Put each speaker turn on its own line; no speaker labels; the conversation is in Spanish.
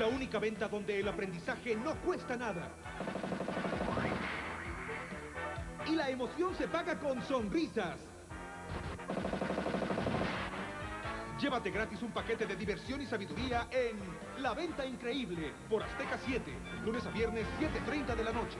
La única venta donde el aprendizaje no cuesta nada. Y la emoción se paga con sonrisas. Llévate gratis un paquete de diversión y sabiduría en La Venta Increíble por Azteca 7, lunes a viernes 7.30 de la noche.